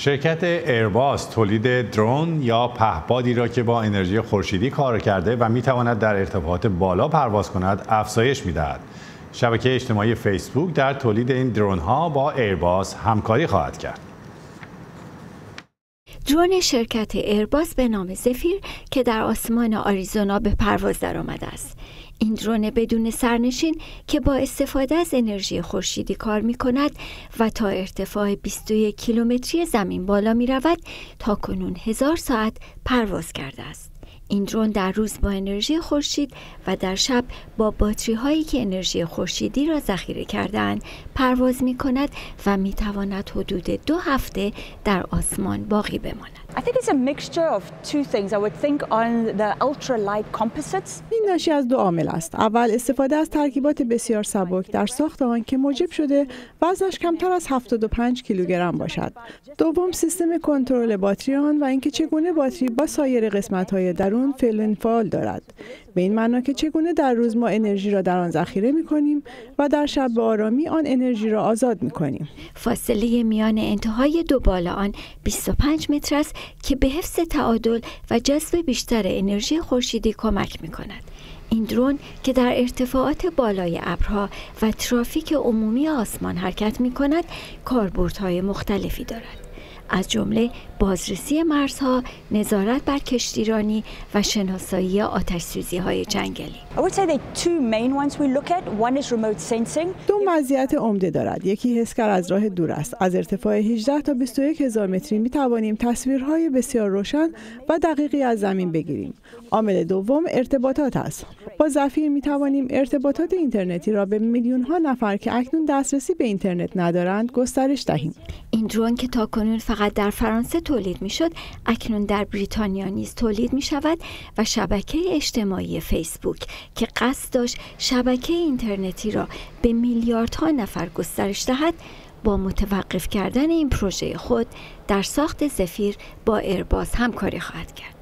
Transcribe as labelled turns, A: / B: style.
A: شرکت ایرباس تولید درون یا پهپادی را که با انرژی خورشیدی کار کرده و می تواند در ارتفاعات بالا پرواز کند افزایش می دهد. شبکه اجتماعی فیسبوک در تولید این درون ها با ایرباس همکاری خواهد کرد.
B: درون شرکت ایرباس به نام زفیر که در آسمان آریزونا به پرواز درآمده است این درون بدون سرنشین که با استفاده از انرژی خورشیدی کار می کند و تا ارتفاع 21 کیلومتری زمین بالا می رود تا کنون هزار ساعت پرواز کرده است. این درون در روز با انرژی خورشید و در شب با باتری هایی که انرژی خورشیدی را ذخیره کردهاند پرواز می کند و می تواند حدود دو هفته در آسمان باقی بماند.
C: I think it's a mixture of two things. I would think on the ultralight composites.
D: این ناشی از دو عامل است. اول استفاده از ترکیبات بسیار سبک در ساخت آن که موجب شده وزنش کمتر از 75 کیلوگرم باشد. دوم سیستم کنترل باتری آن و اینکه چگونه باتری با سایر قسمت های درون فعل فعال دارد. به این معنا که چگونه در روز ما انرژی را در آن ذخیره می کنیم و در شب به آرامی آن انرژی را آزاد می کنیم.
B: فاصله میان انتهای دو بالا آن 25 متر است که به حفظ تعادل و جذب بیشتر انرژی خورشیدی کمک می کند. این درون که در ارتفاعات بالای ابرها و ترافیک عمومی آسمان حرکت می کند کاربردهای مختلفی دارد. از جمله بازرسی مرزها، نظارت بر کشتیرانی و شناسایی آتش سوزی های جنگلی.
D: دو مزیت عمده دارد. یکی حسگر از راه دور است. از ارتفاع 18 تا 21 هزار متری می توانیم تصویرهای بسیار روشن و دقیقی از زمین بگیریم. عامل دوم ارتباطات است. با زفیر می توانیم ارتباطات اینترنتی را به میلیون ها نفر که اکنون دسترسی به اینترنت ندارند گسترش دهیم.
B: این درون که تاکنون فقط در فرانسه تولید می شد اکنون در بریتانیا نیز تولید می شود و شبکه اجتماعی فیسبوک که قصد داشت شبکه اینترنتی را به میلیاردها نفر گسترش دهد با متوقف کردن این پروژه خود در ساخت زفیر با ایرباس همکاری خواهد کرد.